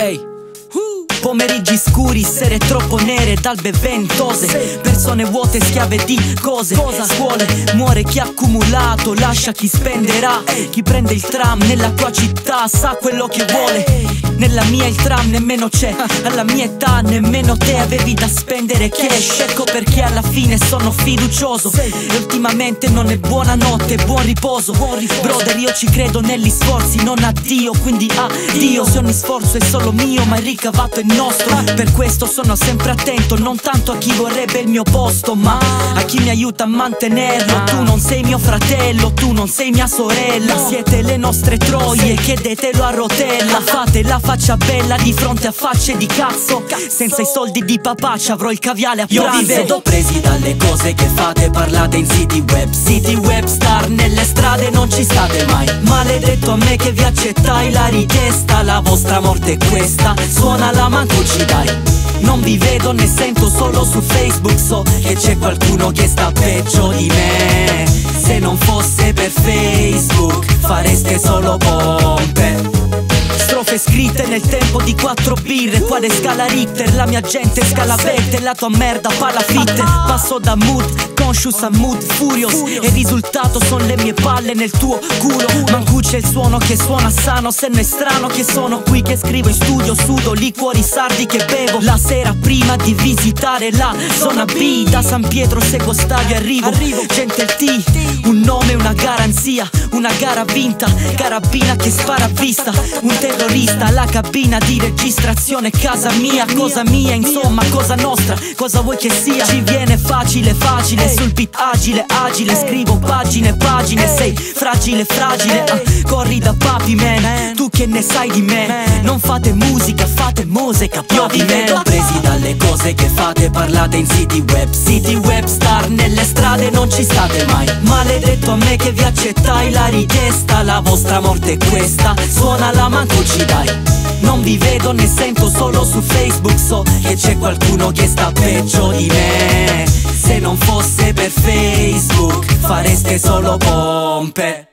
Ehi. Pomeriggi scuri, sere troppo nere, talbe ventose. Persone vuote, schiave di cose. Scuole, muore chi ha accumulato Lascia chi spenderà. Chi prende il tram nella tua città Sa quello che vuole nella mia il tram nemmeno c'è. Alla mia età nemmeno te avevi da spendere cash. Ecco perché alla fine sono fiducioso. E ultimamente non è buonanotte, buon riposo. Brother io ci credo negli sforzi, non a Dio Quindi addio se ogni sforzo è solo mio Ma il ricavato è nostro. Per questo sono sempre attento Non tanto a chi vorrebbe il mio posto Ma a chi mi aiuta a mantenerlo. Tu non sei mio fratello, tu non sei mia sorella. Siete le nostre troie, chiedetelo a rotella. Fatela faccia bella di fronte a facce di cazzo. Senza i soldi di papà ci avrò il caviale a pranzo Io vi vedo presi dalle cose che fate Parlate in siti web, siti web star Nelle strade non ci state mai. Maledetto a me che vi accettai la richiesta La vostra morte è questa Suona la manco ci dai. Non vi vedo né sento solo su Facebook So che c'è qualcuno che sta peggio di me. Se non fosse per Facebook Fareste solo Strofe scritte nel tempo di quattro birre. Quale scala Richter, la mia gente scala verte La tua merda palafitte Passo da mood conscious a mood furious E il risultato sono le mie palle nel tuo culo. Mancuccia il suono che suona sano Se non è strano che sono qui che scrivo in studio Sudo liquori sardi che bevo. La sera prima di visitare la zona B Da San Pietro seguo stadio arrivo. Gente il T, un nome, una garanzia Una gara vinta, carabina che spara a vista Un terrorista, la cabina di registrazione Casa mia, cosa mia, insomma cosa nostra Cosa vuoi che sia? Ci viene facile, facile sul beat agile, agile. Scrivo pagine, pagine Sei fragile, fragile. Uh, Corri da papi, man. Tu che ne sai di me? Non fate musica, fate musica Io vi vedo presi dalle cose che fate Parlate in siti web, siti web star. Nelle strade non ci state mai. Maledetto a me che vi accettai la richiesta La vostra morte è questa. Suona la manco ci dai. Non vi vedo né sento solo su Facebook So che c'è qualcuno che sta peggio di me per Facebook fareste solo pompe